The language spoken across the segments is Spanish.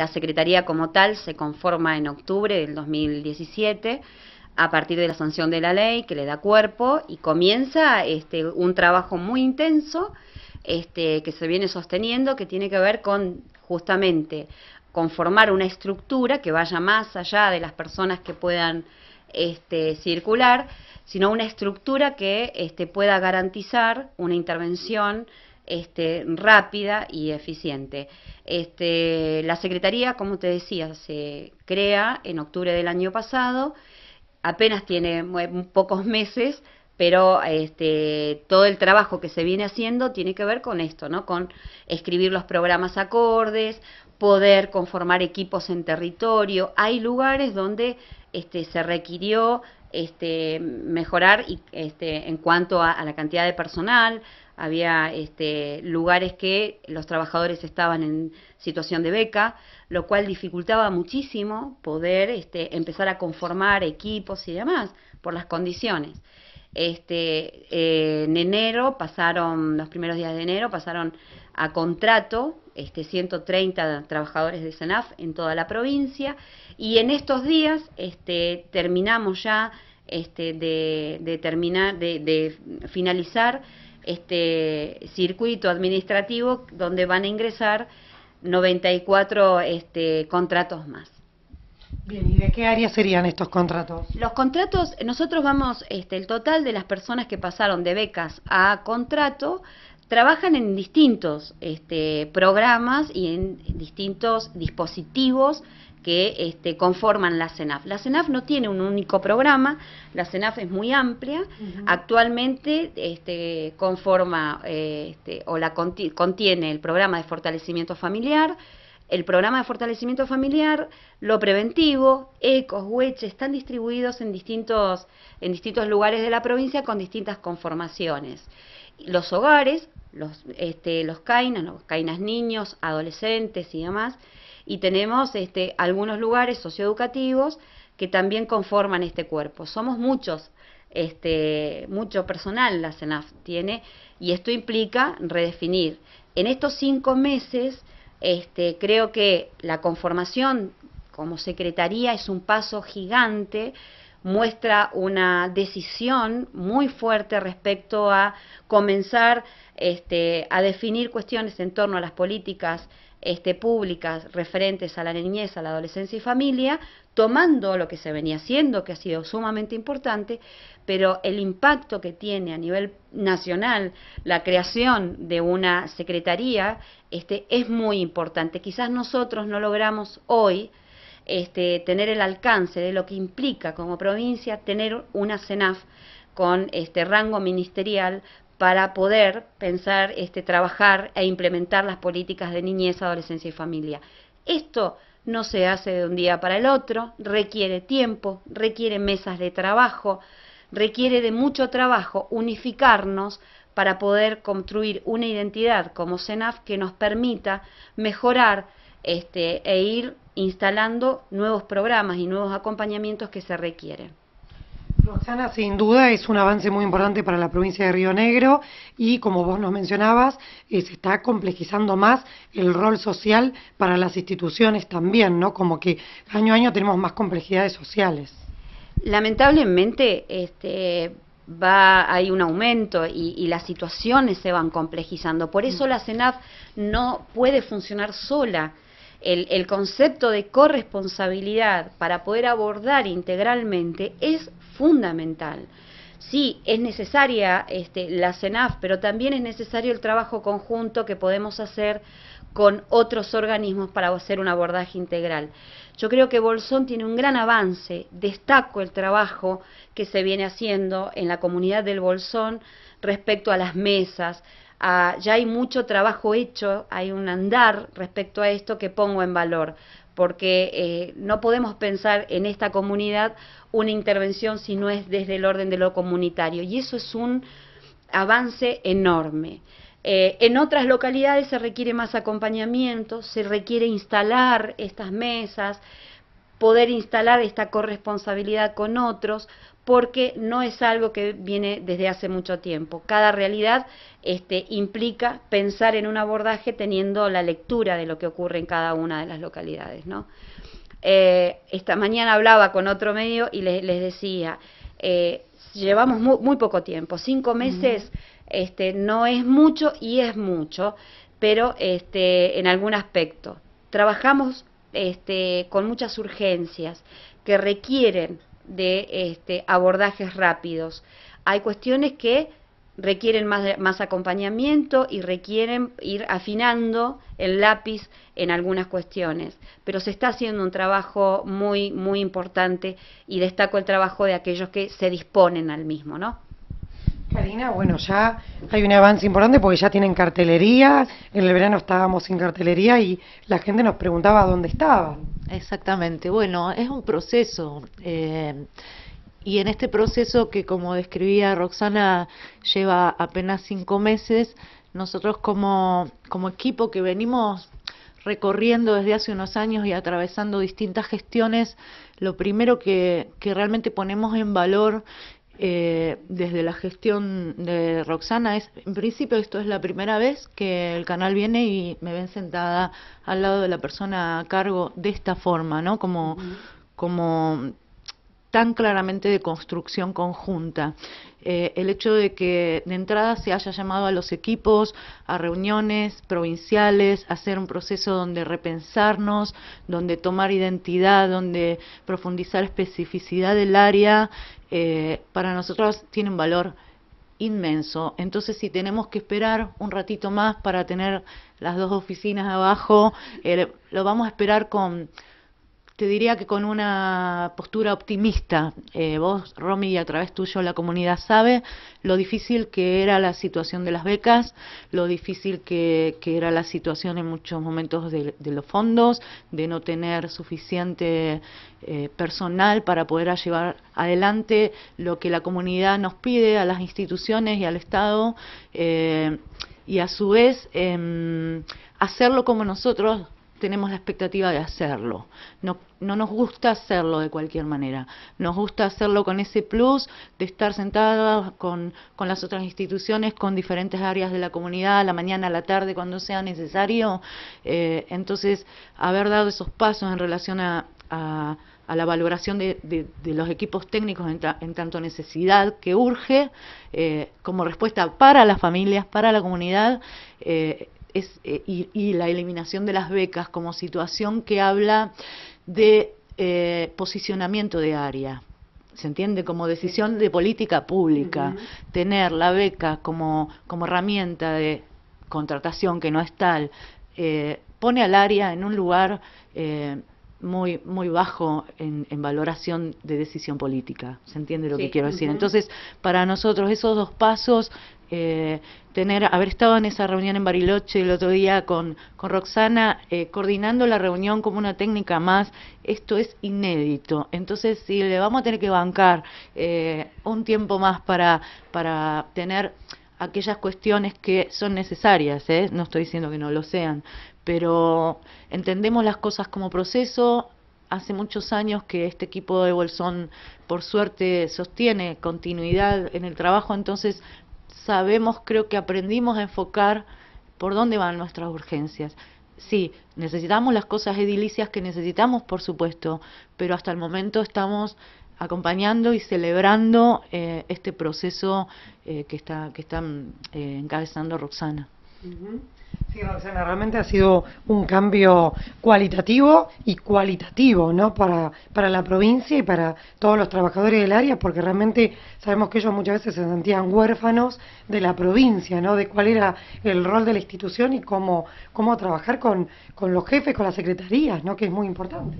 La Secretaría como tal se conforma en octubre del 2017 a partir de la sanción de la ley que le da cuerpo y comienza este, un trabajo muy intenso este, que se viene sosteniendo que tiene que ver con justamente conformar una estructura que vaya más allá de las personas que puedan este, circular, sino una estructura que este, pueda garantizar una intervención este, rápida y eficiente. Este, la Secretaría, como te decía, se crea en octubre del año pasado, apenas tiene pocos meses, pero este, todo el trabajo que se viene haciendo tiene que ver con esto, ¿no? Con escribir los programas acordes, poder conformar equipos en territorio. Hay lugares donde este, se requirió este, mejorar y, este, en cuanto a, la cantidad de personal. Había este, lugares que los trabajadores estaban en situación de beca, lo cual dificultaba muchísimo poder este, empezar a conformar equipos y demás por las condiciones. Este, eh, en enero pasaron, los primeros días de enero pasaron a contrato este, 130 trabajadores de SENAF en toda la provincia y en estos días este, terminamos ya este, de, terminar, de, finalizar este circuito administrativo donde van a ingresar 94 este, contratos más. Bien, ¿y de qué área serían estos contratos? Los contratos, nosotros vamos, este, el total de las personas que pasaron de becas a contrato trabajan en distintos este, programas y en distintos dispositivos que este, conforman la CENAF. La CENAF no tiene un único programa, la CENAF es muy amplia, actualmente este, conforma eh, este, o la contiene el programa de fortalecimiento familiar, el programa de fortalecimiento familiar, lo preventivo, ECOS, WECH, están distribuidos en distintos, en distintos lugares de la provincia con distintas conformaciones. Los hogares, los, este, los CAINAS, los CAINAS niños, adolescentes y demás, y tenemos este, algunos lugares socioeducativos que también conforman este cuerpo. Somos muchos, este, mucho personal la CENAF tiene, y esto implica redefinir. En estos cinco meses, este, creo que la conformación como secretaría es un paso gigante, muestra una decisión muy fuerte respecto a comenzar este, a definir cuestiones en torno a las políticas este, públicas referentes a la niñez, a la adolescencia y familia, tomando lo que se venía haciendo, que ha sido sumamente importante, pero el impacto que tiene a nivel nacional la creación de una secretaría este, es muy importante. Quizás nosotros no logramos hoy este, tener el alcance de lo que implica como provincia tener una CENAF con este rango ministerial para poder pensar, este, trabajar e implementar las políticas de niñez, adolescencia y familia. Esto no se hace de un día para el otro, requiere tiempo, requiere mesas de trabajo, requiere de mucho trabajo unificarnos para poder construir una identidad como CENAF que nos permita mejorar este, e ir instalando nuevos programas y nuevos acompañamientos que se requieren. Roxana, sin duda es un avance muy importante para la provincia de Río Negro y como vos nos mencionabas, eh, se está complejizando más el rol social para las instituciones también, ¿no? Como que año a año tenemos más complejidades sociales. Lamentablemente, este, va, hay un aumento y, y, las situaciones se van complejizando. Por eso la CENAF no puede funcionar sola el, concepto de corresponsabilidad para poder abordar integralmente es fundamental. Sí, es necesaria este, la CENAF, pero también es necesario el trabajo conjunto que podemos hacer con otros organismos para hacer un abordaje integral. Yo creo que Bolsón tiene un gran avance, destaco el trabajo que se viene haciendo en la comunidad del Bolsón respecto a las mesas, ya hay mucho trabajo hecho, hay un andar respecto a esto que pongo en valor, porque eh, no podemos pensar en esta comunidad una intervención si no es desde el orden de lo comunitario, y eso es un avance enorme. Eh, en otras localidades se requiere más acompañamiento, se requiere instalar estas mesas, poder instalar esta corresponsabilidad con otros, porque no es algo que viene desde hace mucho tiempo. Cada realidad este, implica pensar en un abordaje teniendo la lectura de lo que ocurre en cada una de las localidades. ¿no? Eh, esta mañana hablaba con otro medio y les, decía, eh, llevamos muy, poco tiempo, cinco meses este, no es mucho y es mucho, pero este, en algún aspecto. Trabajamos este, con muchas urgencias que requieren de este, abordajes rápidos. Hay cuestiones que requieren más, más acompañamiento y requieren ir afinando el lápiz en algunas cuestiones, pero se está haciendo un trabajo muy, muy importante y destaco el trabajo de aquellos que se disponen al mismo, ¿no? Karina, bueno, ya hay un avance importante porque ya tienen cartelería. En el verano estábamos sin cartelería y la gente nos preguntaba dónde estaban. Exactamente. Bueno, es un proceso. Eh, y en este proceso que, como describía Roxana, lleva apenas cinco meses, nosotros como, como equipo que venimos recorriendo desde hace unos años y atravesando distintas gestiones, lo primero que, que realmente ponemos en valor eh, desde la gestión de Roxana es, en principio esto es la primera vez que el canal viene y me ven sentada al lado de la persona a cargo de esta forma, ¿no? Como, como tan claramente de construcción conjunta. Eh, el hecho de que de entrada se haya llamado a los equipos a reuniones provinciales, hacer un proceso donde repensarnos, donde tomar identidad, donde profundizar especificidad del área, eh, para nosotros tiene un valor inmenso. Entonces, si tenemos que esperar un ratito más para tener las dos oficinas abajo, eh, lo vamos a esperar con te diría que con una postura optimista. Eh, vos, Romy, y a través tuyo la comunidad sabe lo difícil que era la situación de las becas, lo difícil que, era la situación en muchos momentos de, los fondos, de no tener suficiente eh, personal para poder llevar adelante lo que la comunidad nos pide a las instituciones y al Estado. Eh, y a su vez em, hacerlo como nosotros tenemos la expectativa de hacerlo. No, no nos gusta hacerlo de cualquier manera. Nos gusta hacerlo con ese plus de estar sentados con, con las otras instituciones, con diferentes áreas de la comunidad, a la mañana, a la tarde, cuando sea necesario. Eh, entonces, haber dado esos pasos en relación a, a, la valoración de, de, los equipos técnicos en, tanto necesidad que urge, eh, como respuesta para las familias, para la comunidad, eh, es, eh, y, la eliminación de las becas como situación que habla de eh, posicionamiento de área. ¿Se entiende? Como decisión de política pública. Tener la beca como, como herramienta de contratación que no es tal, eh, pone al área en un lugar muy, muy bajo en, valoración de decisión política. ¿Se entiende lo que quiero decir? Entonces, para nosotros esos dos pasos, eh, tener, haber estado en esa reunión en Bariloche el otro día con, con Roxana, eh, coordinando la reunión como una técnica más, esto es inédito. Entonces, si le vamos a tener que bancar eh, un tiempo más para, para tener aquellas cuestiones que son necesarias, ¿eh? no estoy diciendo que no lo sean, pero entendemos las cosas como proceso. Hace muchos años que este equipo de Bolsón, por suerte, sostiene continuidad en el trabajo, entonces sabemos, creo que aprendimos a enfocar por dónde van nuestras urgencias. Sí, necesitamos las cosas edilicias que necesitamos, por supuesto, pero hasta el momento estamos acompañando y celebrando eh, este proceso eh, que está, que está eh, encabezando Roxana. Sí, Roxana, realmente ha sido un cambio cualitativo y cualitativo, ¿no? Para, para la provincia y para todos los trabajadores del área, porque realmente sabemos que ellos muchas veces se sentían huérfanos de la provincia, ¿no? De cuál era el rol de la institución y cómo, cómo trabajar con, con los jefes, con las secretarías, ¿no? Que es muy importante.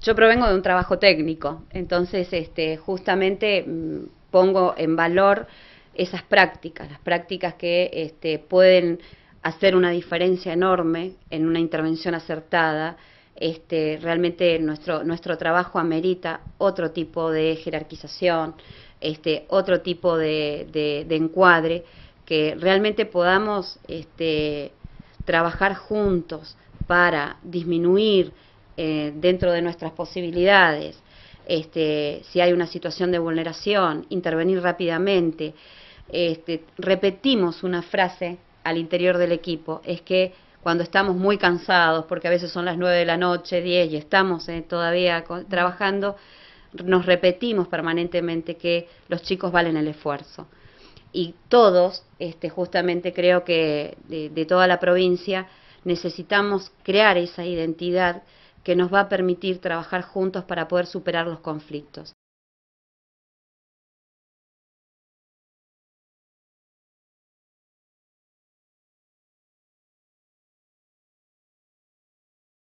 Yo provengo de un trabajo técnico, entonces este, justamente mm, pongo en valor esas prácticas, las prácticas que este, pueden hacer una diferencia enorme en una intervención acertada. Este, realmente nuestro, nuestro trabajo amerita otro tipo de jerarquización, este, otro tipo de, de, encuadre, que realmente podamos este, trabajar juntos para disminuir eh, dentro de nuestras posibilidades este, si hay una situación de vulneración, intervenir rápidamente. Este, repetimos una frase al interior del equipo, es que cuando estamos muy cansados, porque a veces son las 9 de la noche, 10 y estamos eh, todavía trabajando, nos repetimos permanentemente que los chicos valen el esfuerzo. Y todos, este, justamente creo que de toda la provincia, necesitamos crear esa identidad que nos va a permitir trabajar juntos para poder superar los conflictos.